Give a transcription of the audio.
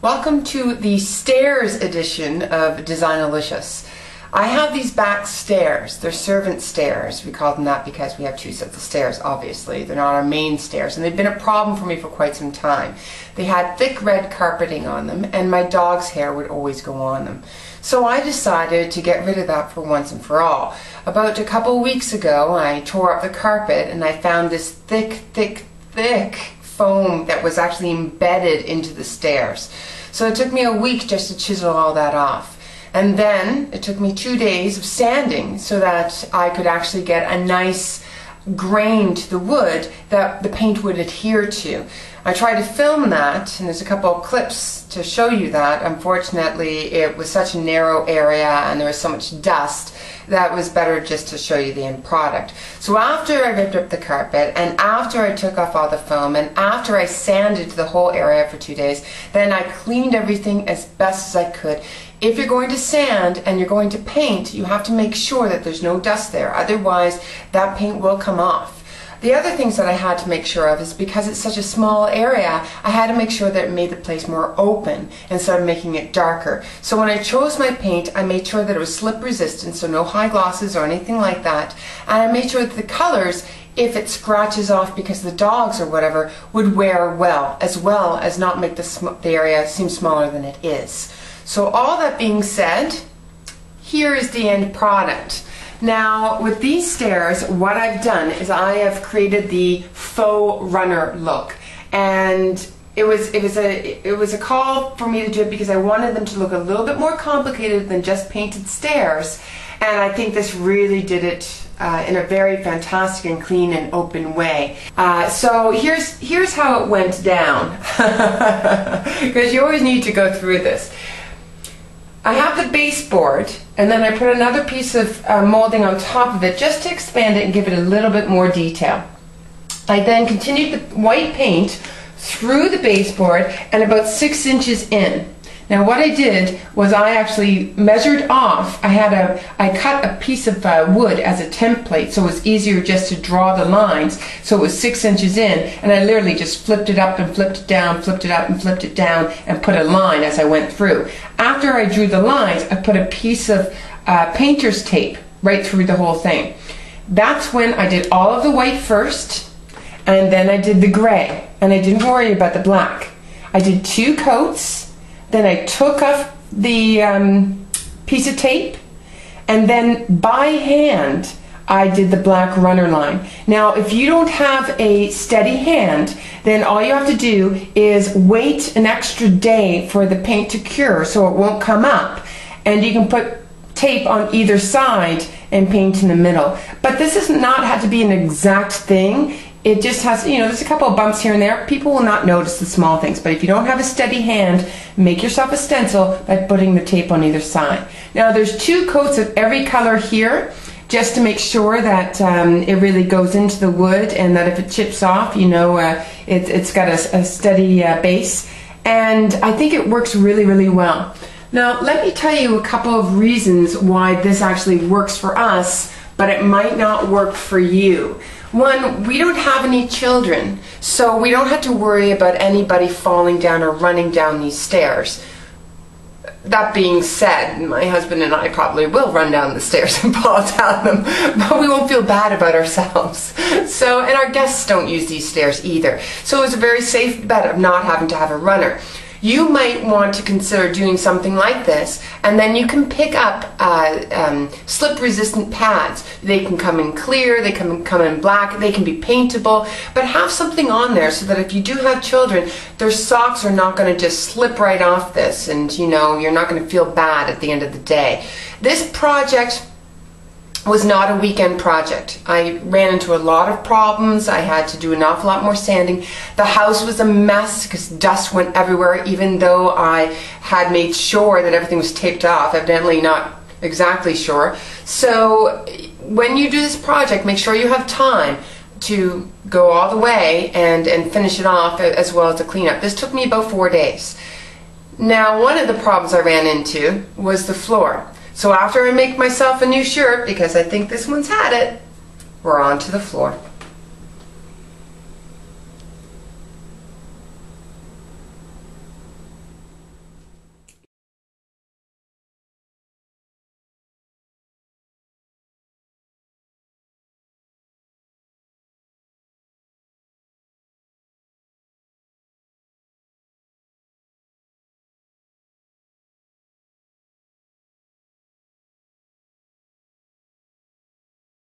Welcome to the stairs edition of Designalicious. I have these back stairs. They're servant stairs. We call them that because we have two sets of stairs, obviously. They're not our main stairs, and they've been a problem for me for quite some time. They had thick red carpeting on them, and my dog's hair would always go on them. So I decided to get rid of that for once and for all. About a couple weeks ago, I tore up the carpet and I found this thick, thick, thick foam that was actually embedded into the stairs. So it took me a week just to chisel all that off. And then it took me two days of sanding so that I could actually get a nice grain to the wood that the paint would adhere to. I tried to film that, and there's a couple of clips to show you that. Unfortunately, it was such a narrow area and there was so much dust that was better just to show you the end product. So after I ripped up the carpet and after I took off all the foam and after I sanded the whole area for two days, then I cleaned everything as best as I could. If you're going to sand and you're going to paint, you have to make sure that there's no dust there. Otherwise, that paint will come off. The other things that I had to make sure of is because it's such a small area, I had to make sure that it made the place more open instead of making it darker. So when I chose my paint, I made sure that it was slip resistant, so no high glosses or anything like that. And I made sure that the colors, if it scratches off because the dogs or whatever, would wear well, as well as not make the, the area seem smaller than it is. So all that being said, here is the end product. Now, with these stairs, what I've done is I have created the faux runner look. And it was it was a it was a call for me to do it because I wanted them to look a little bit more complicated than just painted stairs. And I think this really did it uh, in a very fantastic and clean and open way. Uh, so here's here's how it went down because you always need to go through this. I have the baseboard and then I put another piece of uh, molding on top of it just to expand it and give it a little bit more detail. I then continued the white paint through the baseboard and about six inches in. Now what I did was I actually measured off, I had a, I cut a piece of uh, wood as a template so it was easier just to draw the lines. So it was six inches in and I literally just flipped it up and flipped it down, flipped it up and flipped it down and put a line as I went through. After I drew the lines, I put a piece of uh, painter's tape right through the whole thing. That's when I did all of the white first and then I did the gray and I didn't worry about the black. I did two coats then I took off the um, piece of tape and then by hand I did the black runner line. Now, if you don't have a steady hand, then all you have to do is wait an extra day for the paint to cure so it won't come up. And you can put tape on either side and paint in the middle. But this does not have to be an exact thing it just has, you know, there's a couple of bumps here and there. People will not notice the small things, but if you don't have a steady hand, make yourself a stencil by putting the tape on either side. Now there's two coats of every color here just to make sure that um, it really goes into the wood and that if it chips off, you know, uh, it, has got a, a steady uh, base. And I think it works really, really well. Now, let me tell you a couple of reasons why this actually works for us, but it might not work for you. One, we don't have any children, so we don't have to worry about anybody falling down or running down these stairs. That being said, my husband and I probably will run down the stairs and fall down them, but we won't feel bad about ourselves. So, and our guests don't use these stairs either. So it's a very safe bet of not having to have a runner you might want to consider doing something like this and then you can pick up uh, um, slip resistant pads. They can come in clear they can come in black they can be paintable but have something on there so that if you do have children their socks are not going to just slip right off this and you know you're not going to feel bad at the end of the day. This project was not a weekend project. I ran into a lot of problems. I had to do an awful lot more sanding. The house was a mess because dust went everywhere, even though I had made sure that everything was taped off. Evidently, not exactly sure. So, when you do this project, make sure you have time to go all the way and, and finish it off as well as the cleanup. This took me about four days. Now, one of the problems I ran into was the floor. So after I make myself a new shirt, because I think this one's had it, we're on to the floor.